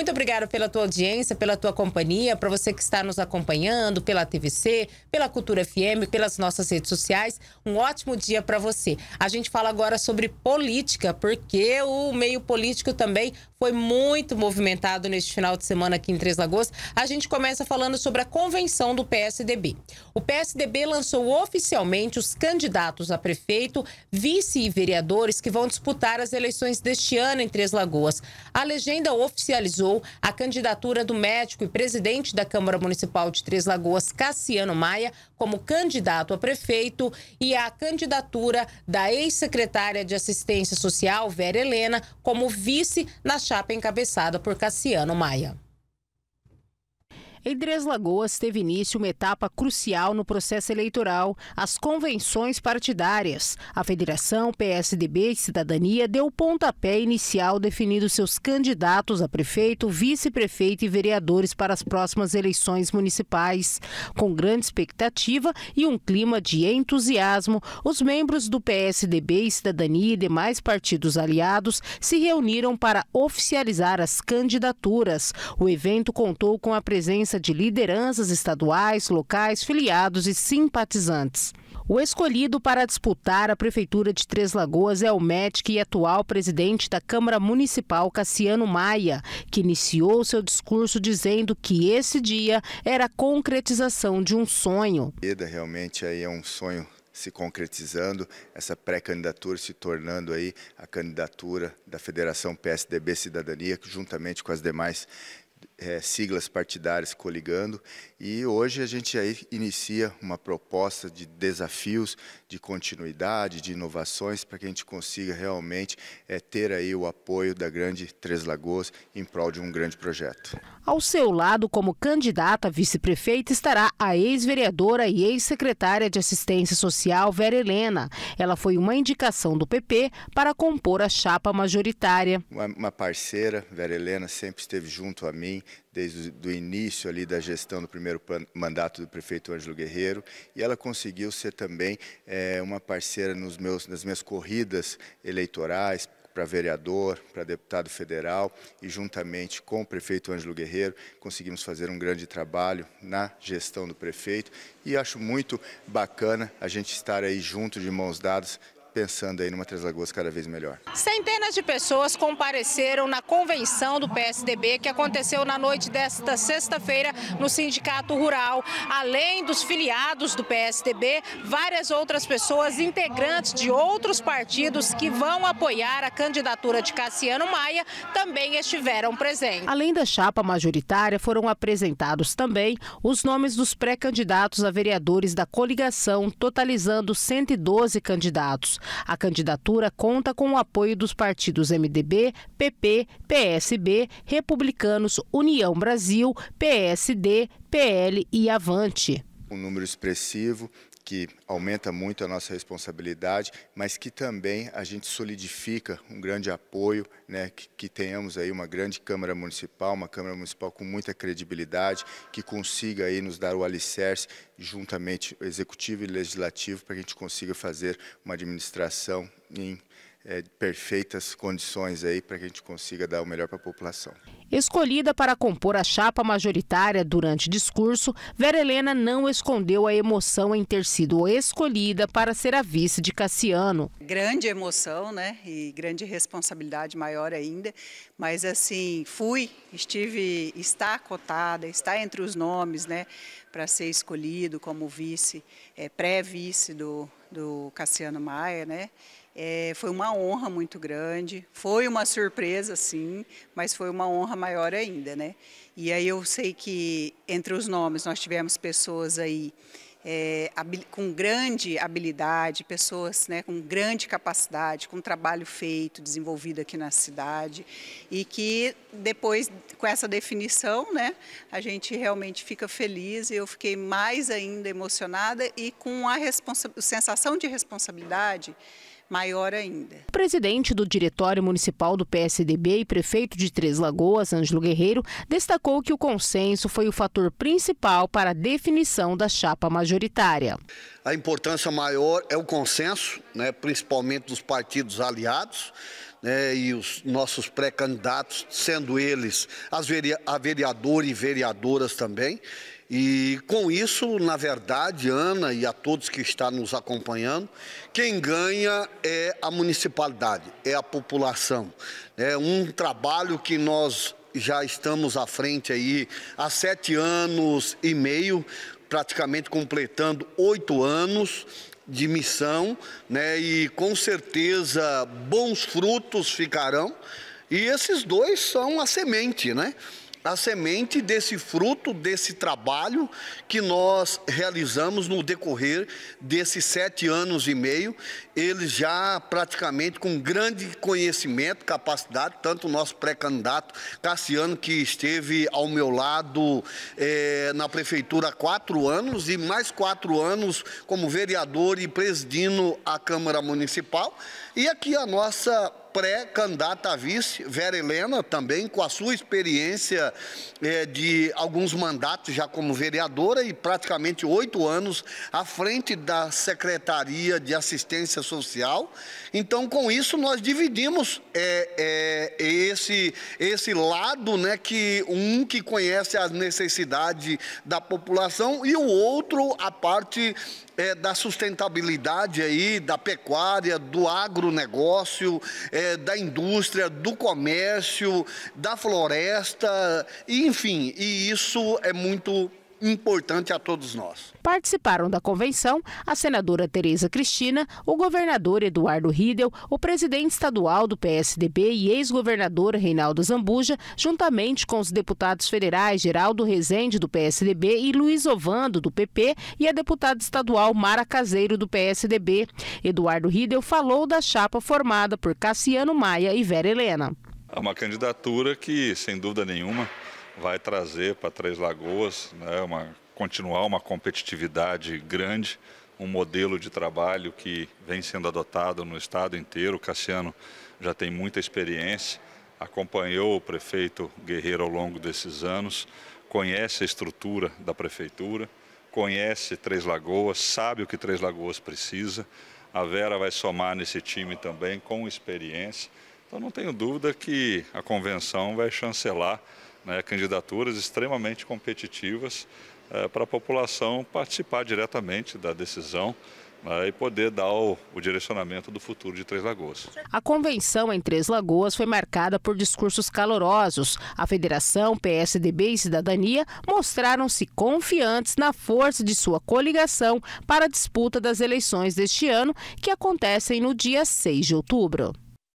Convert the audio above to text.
Muito obrigada pela tua audiência, pela tua companhia, para você que está nos acompanhando pela TVC, pela Cultura FM, pelas nossas redes sociais. Um ótimo dia para você. A gente fala agora sobre política, porque o meio político também foi muito movimentado neste final de semana aqui em Três Lagoas. A gente começa falando sobre a convenção do PSDB. O PSDB lançou oficialmente os candidatos a prefeito, vice e vereadores que vão disputar as eleições deste ano em Três Lagoas. A legenda oficializou a candidatura do médico e presidente da Câmara Municipal de Três Lagoas, Cassiano Maia, como candidato a prefeito e a candidatura da ex-secretária de Assistência Social, Vera Helena, como vice na chapa encabeçada por Cassiano Maia. Em Três Lagoas teve início uma etapa crucial no processo eleitoral, as convenções partidárias. A Federação PSDB e Cidadania deu o pontapé inicial definindo seus candidatos a prefeito, vice-prefeito e vereadores para as próximas eleições municipais. Com grande expectativa e um clima de entusiasmo, os membros do PSDB e Cidadania e demais partidos aliados se reuniram para oficializar as candidaturas. O evento contou com a presença presença de lideranças estaduais, locais, filiados e simpatizantes. O escolhido para disputar a Prefeitura de Três Lagoas é o médico e atual presidente da Câmara Municipal, Cassiano Maia, que iniciou seu discurso dizendo que esse dia era a concretização de um sonho. Realmente aí é um sonho se concretizando, essa pré-candidatura se tornando aí a candidatura da Federação PSDB Cidadania, juntamente com as demais é, siglas partidárias coligando e hoje a gente aí inicia uma proposta de desafios, de continuidade, de inovações para que a gente consiga realmente é, ter aí o apoio da grande Três Lagoas em prol de um grande projeto. Ao seu lado, como candidata a vice-prefeita, estará a ex-vereadora e ex-secretária de Assistência Social, Vera Helena. Ela foi uma indicação do PP para compor a chapa majoritária. Uma, uma parceira, Vera Helena, sempre esteve junto a mim, desde o início ali da gestão do primeiro mandato do prefeito Ângelo Guerreiro e ela conseguiu ser também é, uma parceira nos meus, nas minhas corridas eleitorais, para vereador, para deputado federal e juntamente com o prefeito Ângelo Guerreiro conseguimos fazer um grande trabalho na gestão do prefeito e acho muito bacana a gente estar aí junto de mãos dadas pensando aí numa Três Lagoas cada vez melhor. Centenas de pessoas compareceram na convenção do PSDB que aconteceu na noite desta sexta-feira no Sindicato Rural. Além dos filiados do PSDB, várias outras pessoas integrantes de outros partidos que vão apoiar a candidatura de Cassiano Maia também estiveram presentes. Além da chapa majoritária, foram apresentados também os nomes dos pré-candidatos a vereadores da coligação, totalizando 112 candidatos. A candidatura conta com o apoio dos partidos MDB, PP, PSB, Republicanos, União Brasil, PSD, PL e Avante. Um número expressivo que aumenta muito a nossa responsabilidade, mas que também a gente solidifica um grande apoio, né, que, que, tenhamos aí uma grande Câmara Municipal, uma Câmara Municipal com muita credibilidade, que consiga aí nos dar o alicerce, juntamente Executivo e Legislativo, para que a gente consiga fazer uma administração em é, perfeitas condições aí para que a gente consiga dar o melhor para a população. Escolhida para compor a chapa majoritária durante discurso, Vera Helena não escondeu a emoção em ter sido escolhida para ser a vice de Cassiano. Grande emoção, né? E grande responsabilidade maior ainda. Mas assim, fui, estive, está cotada, está entre os nomes, né? Para ser escolhido como vice, é, pré-vice do, do Cassiano Maia, né? É, foi uma honra muito grande, foi uma surpresa, sim, mas foi uma honra maior ainda, né? E aí eu sei que entre os nomes nós tivemos pessoas aí é, com grande habilidade, pessoas né, com grande capacidade, com trabalho feito, desenvolvido aqui na cidade, e que depois, com essa definição, né, a gente realmente fica feliz, e eu fiquei mais ainda emocionada e com a sensação de responsabilidade maior ainda. O presidente do Diretório Municipal do PSDB e prefeito de Três Lagoas, Ângelo Guerreiro, destacou que o consenso foi o fator principal para a definição da chapa majoritária. A importância maior é o consenso, né, principalmente dos partidos aliados, né, e os nossos pré-candidatos, sendo eles as a vereador e vereadoras também. E com isso, na verdade, Ana e a todos que estão nos acompanhando, quem ganha é a municipalidade, é a população. É um trabalho que nós já estamos à frente aí há sete anos e meio, praticamente completando oito anos de missão, né? E com certeza bons frutos ficarão. E esses dois são a semente, né? A semente desse fruto, desse trabalho que nós realizamos no decorrer desses sete anos e meio. Eles já praticamente com grande conhecimento, capacidade, tanto o nosso pré-candidato Cassiano, que esteve ao meu lado é, na prefeitura há quatro anos, e mais quatro anos como vereador e presidindo a Câmara Municipal. E aqui a nossa pré-candidata a vice, Vera Helena, também com a sua experiência é, de alguns mandatos já como vereadora e praticamente oito anos à frente da Secretaria de Assistência Social. Então, com isso, nós dividimos é, é, esse, esse lado, né, que um que conhece as necessidades da população e o outro a parte é, da sustentabilidade aí, da pecuária, do agronegócio, é, da indústria, do comércio, da floresta, enfim, e isso é muito importante a todos nós. Participaram da convenção a senadora Tereza Cristina, o governador Eduardo Riedel, o presidente estadual do PSDB e ex-governador Reinaldo Zambuja, juntamente com os deputados federais Geraldo Rezende, do PSDB, e Luiz Ovando, do PP, e a deputada estadual Mara Caseiro, do PSDB. Eduardo Riedel falou da chapa formada por Cassiano Maia e Vera Helena. É uma candidatura que, sem dúvida nenhuma, vai trazer para Três Lagoas né, uma, continuar uma competitividade grande, um modelo de trabalho que vem sendo adotado no estado inteiro. O Cassiano já tem muita experiência, acompanhou o prefeito Guerreiro ao longo desses anos, conhece a estrutura da prefeitura, conhece Três Lagoas, sabe o que Três Lagoas precisa. A Vera vai somar nesse time também com experiência. Então não tenho dúvida que a convenção vai chancelar né, candidaturas extremamente competitivas é, para a população participar diretamente da decisão né, e poder dar o, o, direcionamento do futuro de Três Lagoas. A convenção em Três Lagoas foi marcada por discursos calorosos. A Federação, PSDB e Cidadania mostraram-se confiantes na força de sua coligação para a disputa das eleições deste ano, que acontecem no dia 6 de outubro.